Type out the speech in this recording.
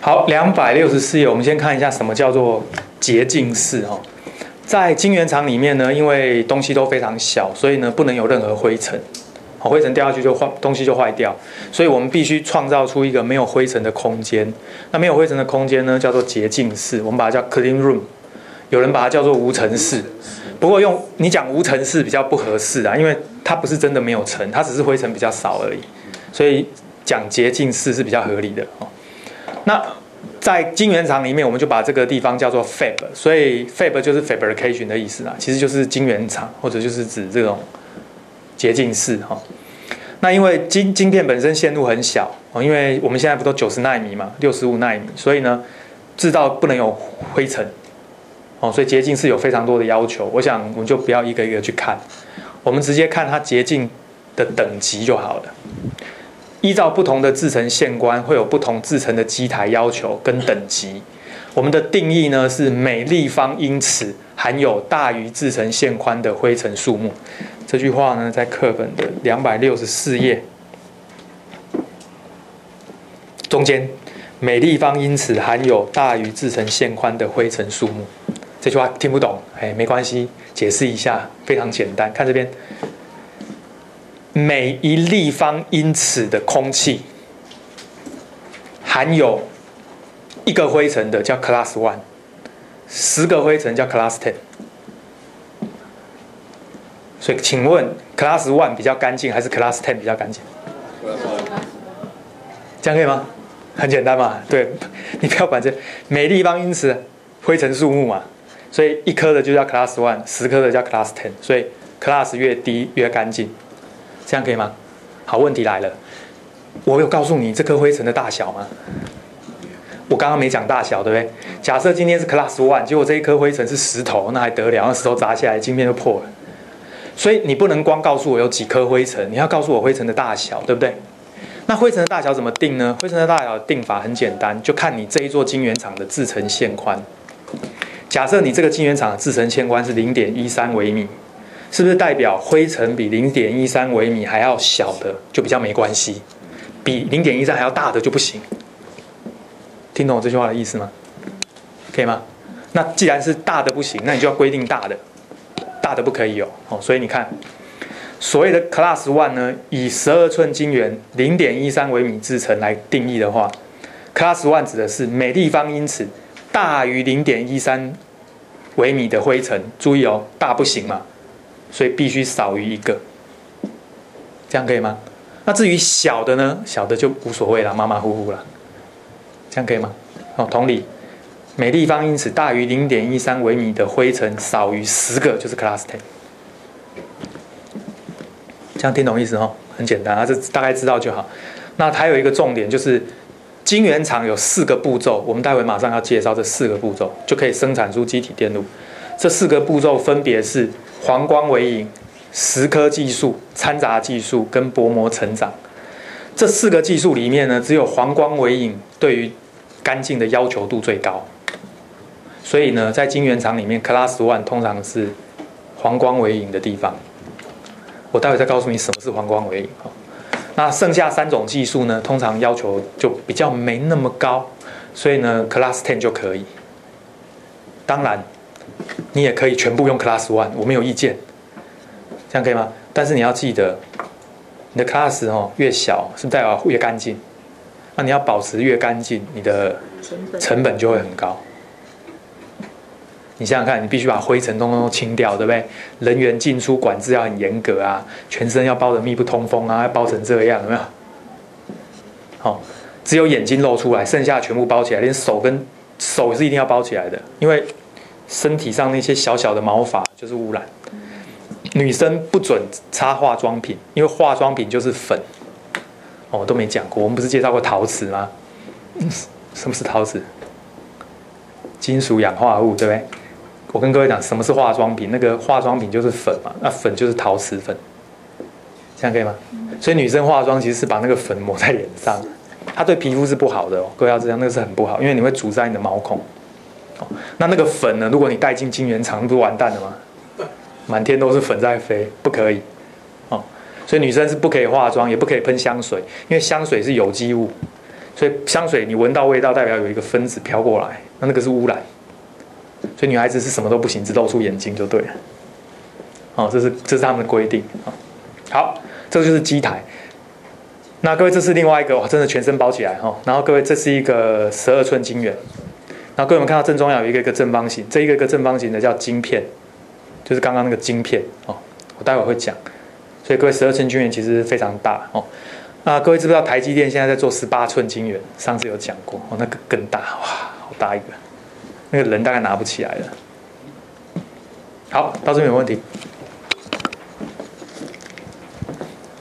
好，两百六十四页，我们先看一下什么叫做洁净室哦。在晶圆厂里面呢，因为东西都非常小，所以呢不能有任何灰尘，好，灰尘掉下去就坏，东西就坏掉，所以我们必须创造出一个没有灰尘的空间。那没有灰尘的空间呢，叫做洁净室，我们把它叫 clean room，有人把它叫做无尘室。不过用你讲无尘室比较不合适啊，因为它不是真的没有尘，它只是灰尘比较少而已，所以讲洁净室是比较合理的哦。那在晶圆厂里面，我们就把这个地方叫做 fab，所以 fab 就是 fabrication 的意思啊，其实就是晶圆厂或者就是指这种洁净室哈。那因为晶晶片本身线路很小哦，因为我们现在不都九十纳米嘛，六十五纳米，所以呢制造不能有灰尘。哦，所以洁净是有非常多的要求，我想我们就不要一个一个去看，我们直接看它洁净的等级就好了。依照不同的制程线宽，会有不同制程的机台要求跟等级。我们的定义呢是每立方英尺含有大于制程线宽的灰尘数目。这句话呢在课本的两百六十四页中间，每立方英尺含有大于制程线宽的灰尘数目。这句话听不懂，哎，没关系，解释一下，非常简单。看这边，每一立方英尺的空气含有一个灰尘的叫 class one，十个灰尘叫 class ten。所以，请问 class one 比较干净还是 class ten 比较干净？这样可以吗？很简单嘛，对，你不要管这每立方英尺灰尘数目嘛。所以一颗的就叫 class one，十颗的叫 class ten。所以 class 越低越干净，这样可以吗？好，问题来了，我有告诉你这颗灰尘的大小吗？我刚刚没讲大小，对不对？假设今天是 class one，结果这一颗灰尘是石头，那还得了？石头砸下来，镜片就破了。所以你不能光告诉我有几颗灰尘，你要告诉我灰尘的大小，对不对？那灰尘的大小怎么定呢？灰尘的大小定法很简单，就看你这一座晶圆厂的制程线宽。假设你这个晶圆厂的制程线宽是零点一三微米，是不是代表灰尘比零点一三微米还要小的就比较没关系，比零点一三还要大的就不行？听懂我这句话的意思吗？可以吗？那既然是大的不行，那你就要规定大的，大的不可以有哦。所以你看，所谓的 Class One 呢，以十二寸晶圆零点一三微米制成来定义的话，Class One 指的是每立方英尺。大于零点一三微米的灰尘，注意哦，大不行嘛，所以必须少于一个，这样可以吗？那至于小的呢？小的就无所谓了，马马虎虎了，这样可以吗？哦，同理，每立方英尺大于零点一三微米的灰尘少于十个就是 class ten，这样听懂意思哦？很简单啊，这大概知道就好。那还有一个重点就是。晶圆厂有四个步骤，我们待会马上要介绍这四个步骤，就可以生产出机体电路。这四个步骤分别是黄光微影、蚀刻技术、掺杂技术跟薄膜成长。这四个技术里面呢，只有黄光微影对于干净的要求度最高。所以呢，在晶圆厂里面，Class One 通常是黄光微影的地方。我待会再告诉你什么是黄光微影。那剩下三种技术呢，通常要求就比较没那么高，所以呢，Class Ten 就可以。当然，你也可以全部用 Class One，我没有意见，这样可以吗？但是你要记得，你的 Class 哦越小，是不代表越干净。那你要保持越干净，你的成本就会很高。你想想看，你必须把灰尘通通清掉，对不对？人员进出管制要很严格啊，全身要包得密不通风啊，要包成这样，有没有？好，只有眼睛露出来，剩下全部包起来，连手跟手是一定要包起来的，因为身体上那些小小的毛发就是污染。女生不准擦化妆品，因为化妆品就是粉。哦，都没讲过，我们不是介绍过陶瓷吗？什么是陶瓷？金属氧化物，对不对？我跟各位讲，什么是化妆品？那个化妆品就是粉嘛，那粉就是陶瓷粉，这样可以吗？所以女生化妆其实是把那个粉抹在脸上，它对皮肤是不好的哦。各位要知道，那个是很不好，因为你会阻塞你的毛孔。那那个粉呢？如果你带进晶圆厂，不是完蛋了吗？满天都是粉在飞，不可以。哦，所以女生是不可以化妆，也不可以喷香水，因为香水是有机物，所以香水你闻到味道，代表有一个分子飘过来，那那个是污染。所以女孩子是什么都不行，只露出眼睛就对了。哦，这是这是他们的规定啊。好，这就是机台。那各位，这是另外一个哇，真的全身包起来哈。然后各位，这是一个十二寸金元。然后各位，我们看到正中央有一个一个正方形，这一个一个正方形的叫晶片，就是刚刚那个晶片哦。我待会会讲。所以各位，十二寸晶圆其实非常大哦。那各位知不知道台积电现在在做十八寸晶圆？上次有讲过哦，那个更大哇，好大一个，那个人大概拿不起来了。好，到这边有问题。